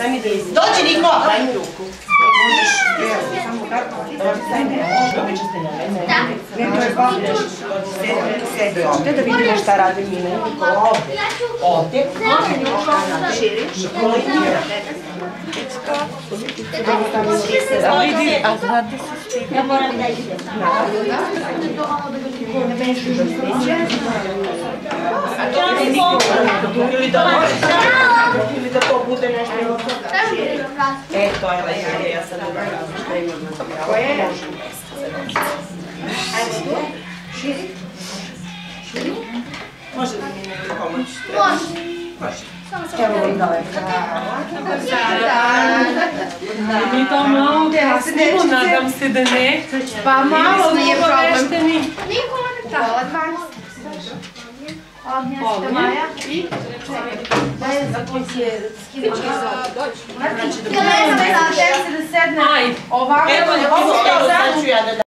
Daj mi. Dođi Niko! Daj mi ruku. Možeš, evo, samo tako. Daj mi, možda mi ćete na mene. Ne, to je baš Sedi ovdje da vidimo šta radi Mina. Niko, ovdje. Ovdje. Širiš. A vidi, a znate se stigne. Ja moram da idem. A to je Niko. Ili da može. Koje? Ajde tu. Širi. Širi. Može li mi neko pomoći? Može. Evo vam daleka. Mi to malo kasnimo, nadam se da ne. Pa malo nije problem. Obavešteni. Pola dvanest. Ognjasta Maja. I? Znači, da se sedne Ajde. ovako. Evo, evo, sad ću ja da